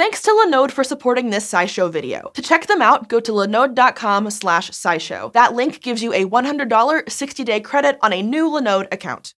Thanks to Linode for supporting this SciShow video. To check them out, go to linode.com slash scishow. That link gives you a $100 60-day credit on a new Linode account.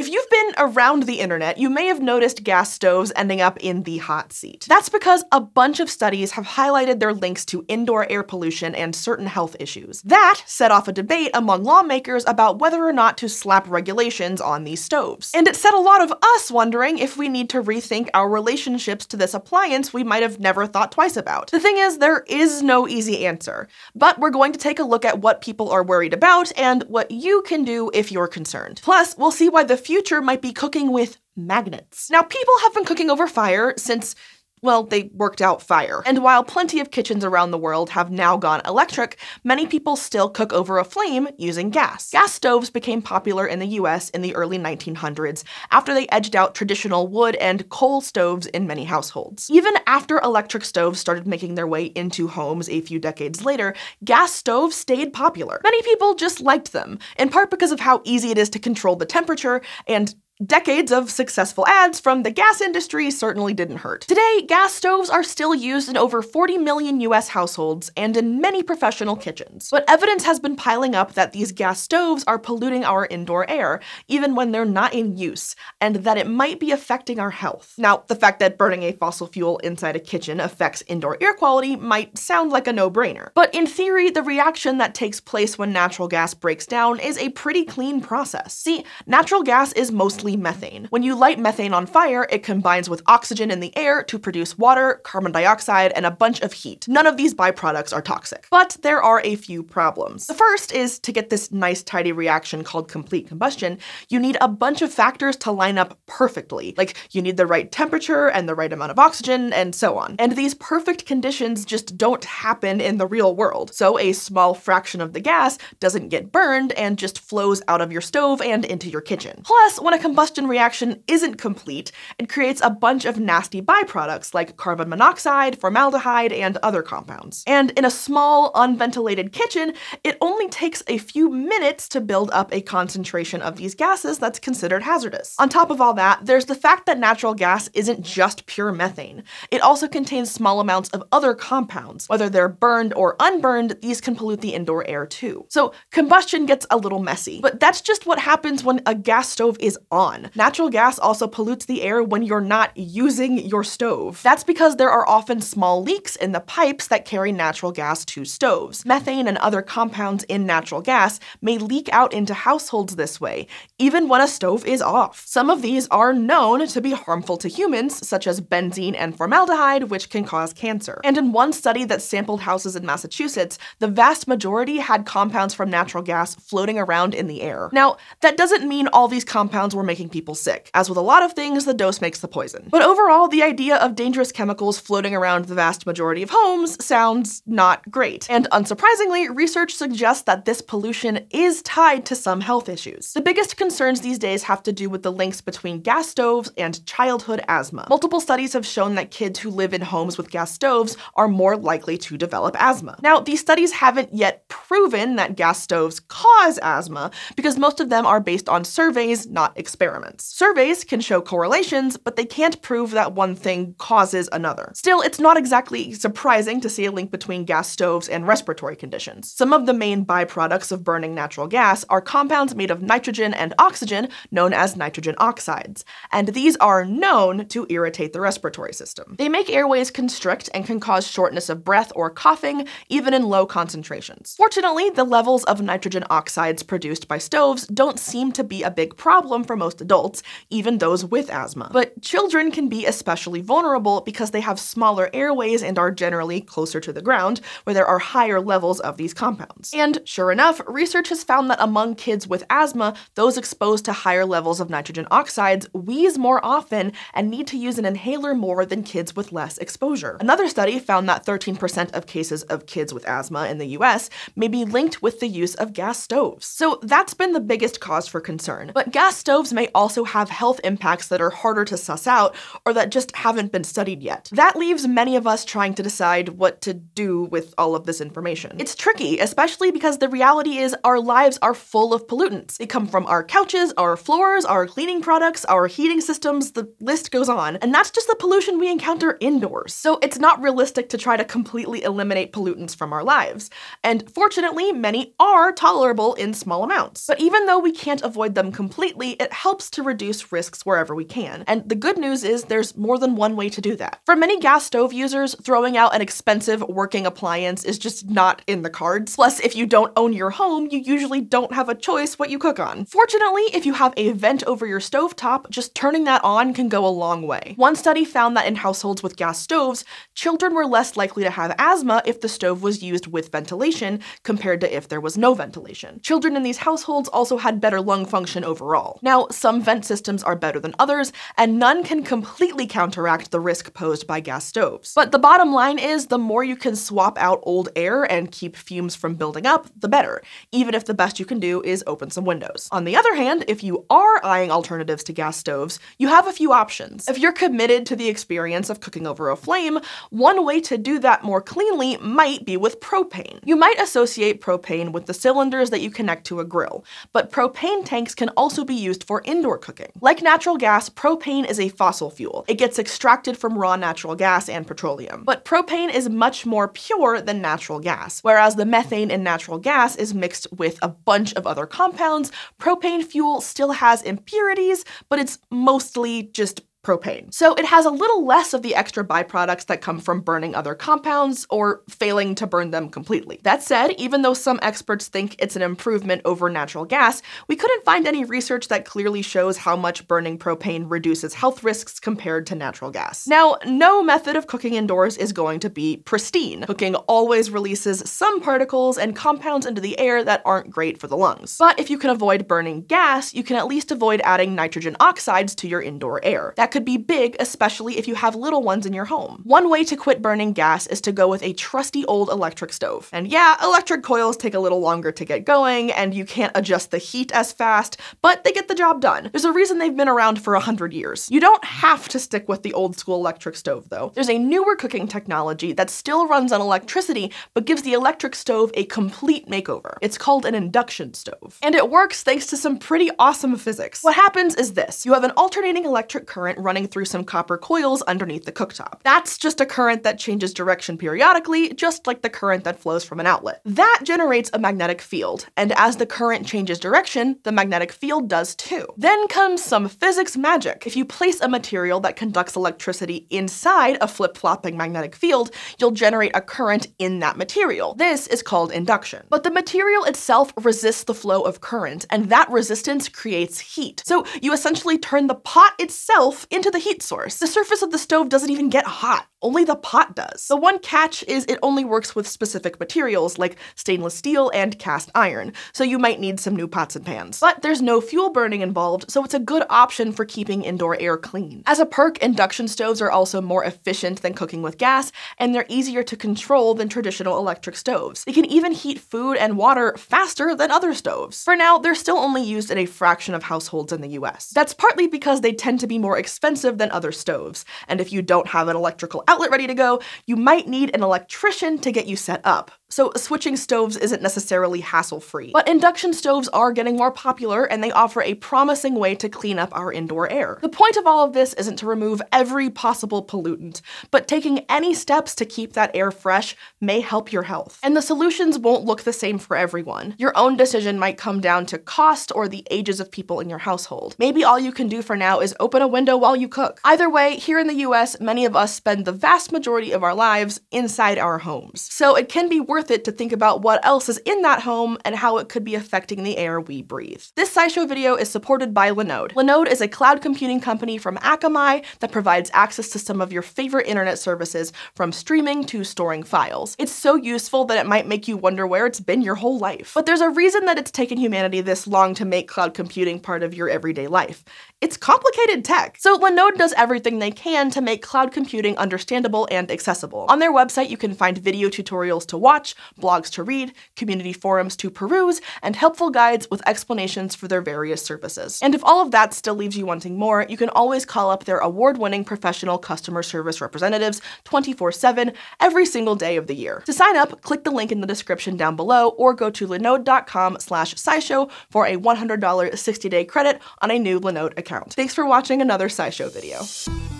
If you've been around the internet, you may have noticed gas stoves ending up in the hot seat. That's because a bunch of studies have highlighted their links to indoor air pollution and certain health issues. That set off a debate among lawmakers about whether or not to slap regulations on these stoves. And it set a lot of us wondering if we need to rethink our relationships to this appliance we might have never thought twice about. The thing is, there is no easy answer, but we're going to take a look at what people are worried about and what you can do if you're concerned. Plus, we'll see why the future might be cooking with magnets. Now, people have been cooking over fire since well, they worked out fire. And while plenty of kitchens around the world have now gone electric, many people still cook over a flame using gas. Gas stoves became popular in the US in the early 1900s after they edged out traditional wood and coal stoves in many households. Even after electric stoves started making their way into homes a few decades later, gas stoves stayed popular. Many people just liked them, in part because of how easy it is to control the temperature and Decades of successful ads from the gas industry certainly didn't hurt. Today, gas stoves are still used in over 40 million US households and in many professional kitchens. But evidence has been piling up that these gas stoves are polluting our indoor air, even when they're not in use, and that it might be affecting our health. Now, the fact that burning a fossil fuel inside a kitchen affects indoor air quality might sound like a no-brainer. But in theory, the reaction that takes place when natural gas breaks down is a pretty clean process. See, natural gas is mostly methane. When you light methane on fire, it combines with oxygen in the air to produce water, carbon dioxide, and a bunch of heat. None of these byproducts are toxic. But there are a few problems. The first is to get this nice tidy reaction called complete combustion, you need a bunch of factors to line up perfectly. Like you need the right temperature and the right amount of oxygen and so on. And these perfect conditions just don't happen in the real world. So a small fraction of the gas doesn't get burned and just flows out of your stove and into your kitchen. Plus, when a combustion combustion reaction isn't complete, and creates a bunch of nasty byproducts like carbon monoxide, formaldehyde, and other compounds. And in a small, unventilated kitchen, it only takes a few minutes to build up a concentration of these gases that's considered hazardous. On top of all that, there's the fact that natural gas isn't just pure methane. It also contains small amounts of other compounds. Whether they're burned or unburned, these can pollute the indoor air too. So combustion gets a little messy, but that's just what happens when a gas stove is on on. Natural gas also pollutes the air when you're not using your stove. That's because there are often small leaks in the pipes that carry natural gas to stoves. Methane and other compounds in natural gas may leak out into households this way, even when a stove is off. Some of these are known to be harmful to humans, such as benzene and formaldehyde, which can cause cancer. And in one study that sampled houses in Massachusetts, the vast majority had compounds from natural gas floating around in the air. Now, that doesn't mean all these compounds were making people sick. As with a lot of things, the dose makes the poison. But overall, the idea of dangerous chemicals floating around the vast majority of homes sounds not great. And unsurprisingly, research suggests that this pollution is tied to some health issues. The biggest concerns these days have to do with the links between gas stoves and childhood asthma. Multiple studies have shown that kids who live in homes with gas stoves are more likely to develop asthma. Now, these studies haven't yet proven that gas stoves cause asthma because most of them are based on surveys, not experiments experiments. Surveys can show correlations, but they can't prove that one thing causes another. Still, it's not exactly surprising to see a link between gas stoves and respiratory conditions. Some of the main byproducts of burning natural gas are compounds made of nitrogen and oxygen known as nitrogen oxides, and these are known to irritate the respiratory system. They make airways constrict and can cause shortness of breath or coughing, even in low concentrations. Fortunately, the levels of nitrogen oxides produced by stoves don't seem to be a big problem for most adults, even those with asthma. But children can be especially vulnerable because they have smaller airways and are generally closer to the ground, where there are higher levels of these compounds. And sure enough, research has found that among kids with asthma, those exposed to higher levels of nitrogen oxides wheeze more often and need to use an inhaler more than kids with less exposure. Another study found that 13% of cases of kids with asthma in the US may be linked with the use of gas stoves. So that's been the biggest cause for concern. But gas stoves may also have health impacts that are harder to suss out or that just haven't been studied yet. That leaves many of us trying to decide what to do with all of this information. It's tricky, especially because the reality is our lives are full of pollutants. They come from our couches, our floors, our cleaning products, our heating systems, the list goes on. And that's just the pollution we encounter indoors. So it's not realistic to try to completely eliminate pollutants from our lives. And fortunately, many are tolerable in small amounts. But even though we can't avoid them completely, it helps to reduce risks wherever we can. And the good news is there's more than one way to do that. For many gas stove users, throwing out an expensive working appliance is just not in the cards. Plus, if you don't own your home, you usually don't have a choice what you cook on. Fortunately, if you have a vent over your stovetop, just turning that on can go a long way. One study found that in households with gas stoves, children were less likely to have asthma if the stove was used with ventilation compared to if there was no ventilation. Children in these households also had better lung function overall. Now, some vent systems are better than others, and none can completely counteract the risk posed by gas stoves. But the bottom line is the more you can swap out old air and keep fumes from building up, the better, even if the best you can do is open some windows. On the other hand, if you are eyeing alternatives to gas stoves, you have a few options. If you're committed to the experience of cooking over a flame, one way to do that more cleanly might be with propane. You might associate propane with the cylinders that you connect to a grill, but propane tanks can also be used for indoor cooking. Like natural gas, propane is a fossil fuel. It gets extracted from raw natural gas and petroleum. But propane is much more pure than natural gas. Whereas the methane in natural gas is mixed with a bunch of other compounds, propane fuel still has impurities, but it's mostly just propane. So it has a little less of the extra byproducts that come from burning other compounds or failing to burn them completely. That said, even though some experts think it's an improvement over natural gas, we couldn't find any research that clearly shows how much burning propane reduces health risks compared to natural gas. Now, no method of cooking indoors is going to be pristine. Cooking always releases some particles and compounds into the air that aren't great for the lungs. But if you can avoid burning gas, you can at least avoid adding nitrogen oxides to your indoor air. That could be big, especially if you have little ones in your home. One way to quit burning gas is to go with a trusty old electric stove. And yeah, electric coils take a little longer to get going, and you can't adjust the heat as fast, but they get the job done. There's a reason they've been around for a hundred years. You don't have to stick with the old school electric stove though. There's a newer cooking technology that still runs on electricity, but gives the electric stove a complete makeover. It's called an induction stove. And it works thanks to some pretty awesome physics. What happens is this. You have an alternating electric current running through some copper coils underneath the cooktop. That's just a current that changes direction periodically, just like the current that flows from an outlet. That generates a magnetic field, and as the current changes direction, the magnetic field does too. Then comes some physics magic. If you place a material that conducts electricity inside a flip-flopping magnetic field, you'll generate a current in that material. This is called induction. But the material itself resists the flow of current, and that resistance creates heat. So you essentially turn the pot itself into the heat source. The surface of the stove doesn't even get hot. Only the pot does. The one catch is it only works with specific materials like stainless steel and cast iron, so you might need some new pots and pans. But there's no fuel burning involved, so it's a good option for keeping indoor air clean. As a perk, induction stoves are also more efficient than cooking with gas, and they're easier to control than traditional electric stoves. They can even heat food and water faster than other stoves. For now, they're still only used in a fraction of households in the US. That's partly because they tend to be more expensive than other stoves, and if you don't have an electrical outlet ready to go, you might need an electrician to get you set up. So switching stoves isn't necessarily hassle-free. But induction stoves are getting more popular and they offer a promising way to clean up our indoor air. The point of all of this isn't to remove every possible pollutant, but taking any steps to keep that air fresh may help your health. And the solutions won't look the same for everyone. Your own decision might come down to cost or the ages of people in your household. Maybe all you can do for now is open a window while you cook. Either way, here in the US, many of us spend the vast majority of our lives inside our homes. So it can be worth worth it to think about what else is in that home and how it could be affecting the air we breathe. This SciShow video is supported by Linode. Linode is a cloud computing company from Akamai that provides access to some of your favorite internet services, from streaming to storing files. It's so useful that it might make you wonder where it's been your whole life. But there's a reason that it's taken humanity this long to make cloud computing part of your everyday life. It's complicated tech. So Linode does everything they can to make cloud computing understandable and accessible. On their website, you can find video tutorials to watch, watch, blogs to read, community forums to peruse, and helpful guides with explanations for their various services. And if all of that still leaves you wanting more, you can always call up their award-winning professional customer service representatives 24-7 every single day of the year. To sign up, click the link in the description down below or go to linode.com slash scishow for a $100 60-day credit on a new Linode account. Thanks for watching another SciShow video.